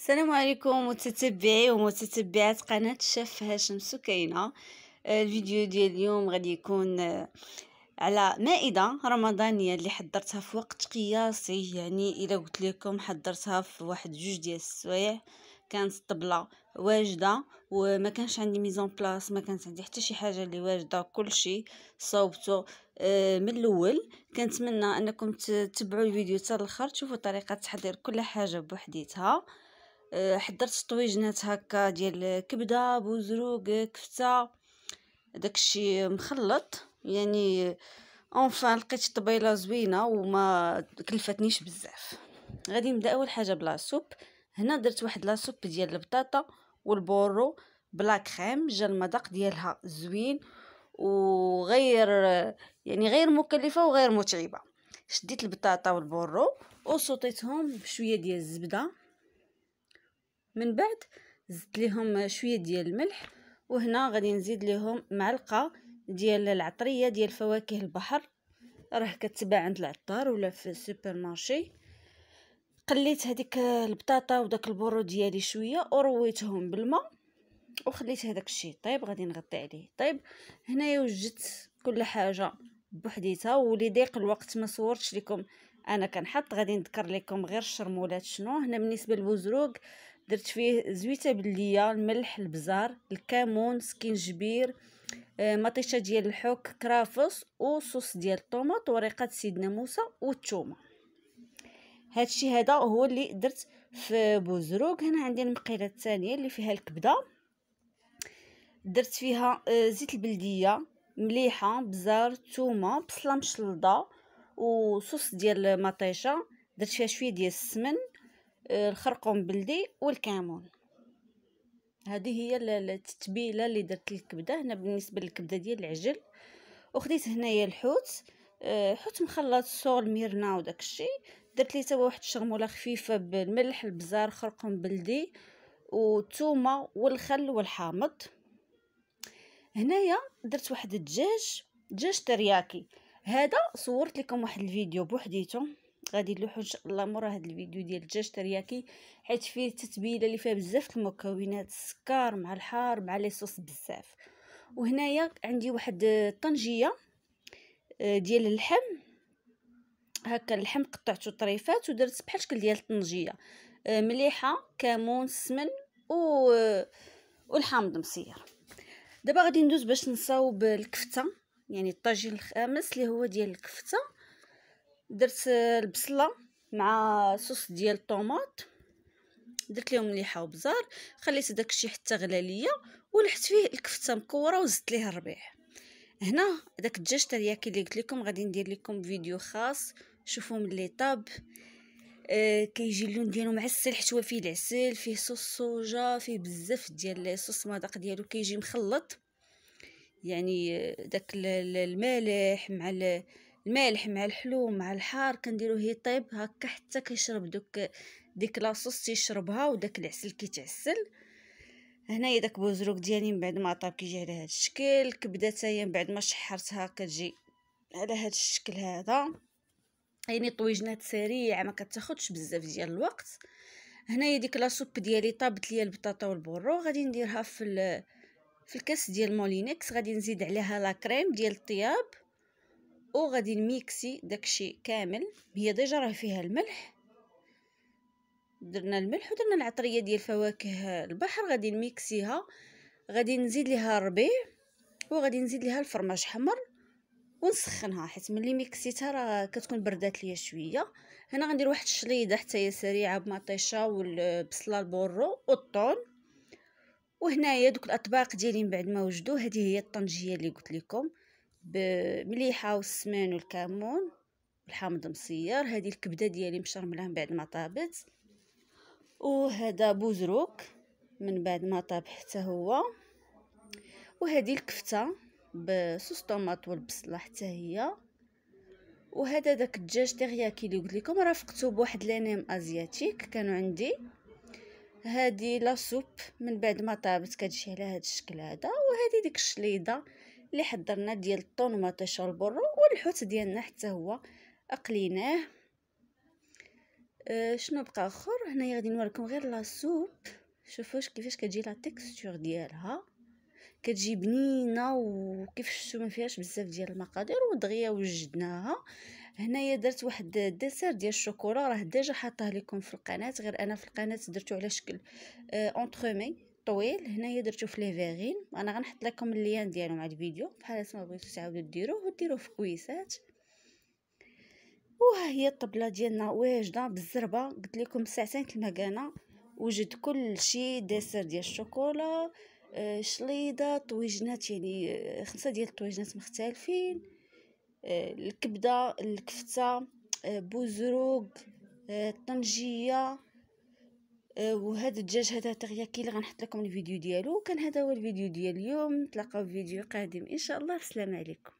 السلام عليكم متتبعي ومتتبعات قناة الشيف هاشم سكينة. آه، الفيديو ديال اليوم غادي يكون آه، على مائدة رمضانية اللي حضرتها في وقت قياسي. يعني إلا قلت لكم حضرتها في واحد جوج ديال السوايع. كانت الطبلة واجدة وما كانش عندي ميزون بلاص ما كانت عندي حتى شي حاجة اللي واجدة كل شيء صوبته آه، من الأول كنتمنى أنكم تتبعوا الفيديو حتى الآخر تشوفوا طريقة تحضير كل حاجة بوحديتها. حضرت طويجنات هكا ديال كبدة بوزروق كفتة داكشي مخلط. يعني enfin لقيت طبيلة زوينة وما كلفتنيش بزاف. غادي نبدأ أول حاجة ب la soupe. هنا درت واحد la soupe ديال البطاطا والبورو بلا كريم جا المذاق ديالها زوين وغير يعني غير مكلفة وغير متعبة. شديت البطاطا والبورو وصوتيتهم بشوية ديال الزبدة. من بعد زدت ليهم شوية ديال الملح وهنا غادي نزيد ليهم معلقة ديال العطرية ديال فواكه البحر. راه كتباع عند العطار ولا في ال supermarché. قليت هذيك البطاطا وداك البورو ديالي شوية ورويتهم بالماء وخليت هذاك الشيء طيب غادي نغطي عليه طيب. هنايا وجدت كل حاجة بوحديتها ولي ضيق الوقت ما صورتش لكم. أنا كنحط غادي نذكر لكم غير الشرمولات شنو. هنا بالنسبة للبوزروق درت فيه زويتة بليه الملح البزار الكمون سكينجبير آه، مطيشة ديال الحوك كرافس وصوص ديال الطوماط وريقه سيدنا موسى والثومه هادشي هذا هو اللي درت في بوزروق هنا عندي المقيلة الثانية اللي فيها الكبدة. درت فيها آه، زيت البلدية مليحة بزار ثومه بصلة مشلضة وصوص ديال مطيشة. درت فيها شوية ديال السمن. الخرقوم بلدي والكمون هذه هي التتبيلة اللي درت للكبدة. هنا بالنسبة للكبدة ديال العجل وخديت هنايا الحوت. آه، حوت مخلط الصول ميرنا وداك الشيء. درت ليه توا واحد الشغمولة خفيفة بالملح البزار خرقوم بلدي والثومه والخل والحامض. هنايا درت واحد الدجاج دجاج ترياكي. هذا صورت لكم واحد الفيديو بوحديتو. غادي نلوحو إن شاء الله مورا هذا الفيديو ديال الدجاج ترياكي حيت فيه التتبيله اللي فيها بزاف المكونات السكر مع الحار مع les sauces بزاف. وهنايا عندي واحد الطنجيه آه، ديال اللحم. هكا اللحم قطعته طريفات ودرت بحال شكل ديال الطنجية آه، مليحة كمون السمن و والحامض مصير. دابا غادي ندوز باش نصاوب الكفتة يعني الطاجين الخامس اللي هو ديال الكفتة. درت البصلة مع صوص ديال الطوماط. درت لهم مليحة وبزار. خليت داكشي حتى غلا ليا ولحت فيه الكفتة مكورة وزدت ليه الربيع. هنا داك الدجاج ترياكي اللي قلت لكم غادي ندير لكم فيديو خاص. شوفوا ملي طاب. آه كيجي اللون ديالو معسل حيت هو فيه العسل فيه صوص صوجا فيه بزاف ديال صوص المذاق ديالو. كيجي مخلط. يعني داك المالح مع المالح مع الحلو مع الحار كنديروه يطيب هكا حتى كيشرب دوك ديك لاصوص تيشربها وداك العسل كيتعسل. هنايا داك بوزروك ديالي من بعد ما طاب كيجي على هذا الشكل الكبده تاهي من بعد ما شحرتها كتجي على هذا الشكل هذا. يعني طويجنات سريعة ما كتاخذش بزاف ديال الوقت. هنايا ديك la soupe ديالي طابت ليا البطاطا والبورو غادي نديرها في في الكاس ديال مولينكس غادي نزيد عليها la crème ديال الطياب. وغادي نميكسي داكشي كامل. هي déjà راه فيها الملح. درنا الملح ودرنا العطرية ديال فواكه البحر. غادي نميكسيها. غادي نزيد ليها الربيع وغادي نزيد ليها الفرماج حمر ونسخنها. حيت ملي ميكسيتها راه كتكون بردات ليا شوية. هنا غندير واحد الشليضه حتى هي سريعة بمطيشة والبصلة البورو والطون. وهنايا دوك الأطباق ديالي من بعد ما وجدوا هذه هي الطنجية اللي قلت لكم. بمليحه والسمان والكمون والحامض مصير. هذه الكبدة ديالي مشرملة من بعد ما طابت. وهذا بوزروك من بعد ما طاب حتى هو. وهذه الكفتة ب sauce tomate والبصلة حتى هي. وهذا داك الدجاج تيغياكي اللي قلت لكم رافقته بواحد les nems asiatiques كانوا عندي. هذه لا من بعد ما طابت كتجي على هذا الشكل هذا. وهذه ديك الشليضة اللي حضرنا ديال الطون ومطيشه والبرو والحوت ديالنا حتى هو أقليناه. أه شنو بقى آخر؟ هنايا غادي نوريكم غير la soupe. شوفوا كيفاش كتجي la texture ديالها. كتجي بنينة وكيف شفتوا ما فيهاش بزاف ديال المقادير ودغيا وجدناها. هنايا درت واحد ال dessert ديال الشوكولا راه déjà حاطاه لكم في القناة غير أنا في القناة درتو على شكل entremets طويل هنايا درتو في les verrines. أنا غنحط لكم ال lien ديالو مع الفيديو بحال ما بغيتو تعاودوا ديروه وديروه في كويسات. وها هي الطبلة ديالنا واجدة بالزربة. قلت لكم ساعتين المكانة. وجد كل شيء ديسير ديال الشوكولا آه، شليضه طويجنات يعني آه، خمسة ديال الطويجنات مختلفين. آه، الكبدة الكفتة بوزروق طنجيه وهذا الدجاج هذا تغياكي اللي غنحط لكم الفيديو ديالو. كان هذا هو الفيديو ديال اليوم. نتلاقاو في فيديو قادم إن شاء الله. السلام عليكم.